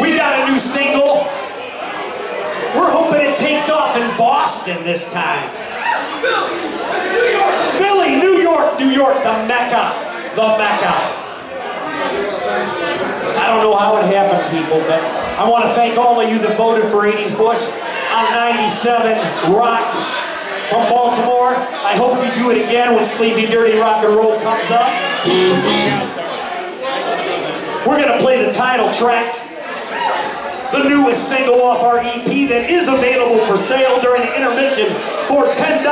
We got a new single. We're hoping it takes off in Boston this time. Philly, New York, New York, the Mecca, the Mecca. I don't know how it happened, people, but I want to thank all of you that voted for 80s Bush on 97 Rock from Baltimore. I hope you do it again when Sleazy Dirty Rock and Roll comes up. We're going to play the title track, the newest single off our EP that is available for sale during the intermission for $10.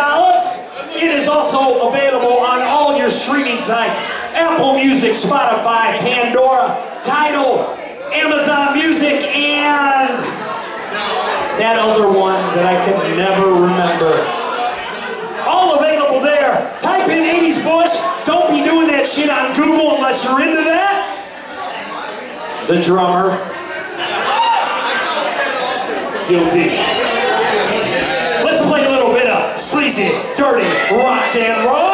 It is also available on all your streaming sites, Apple Music, Spotify, Pandora, Tidal, Amazon Music, and that other one that I can never remember. All available there. Type in 80s Bush. Don't be doing that shit on Google unless you're into that. The drummer. Guilty. Let's play a little bit of sleazy, dirty rock and roll.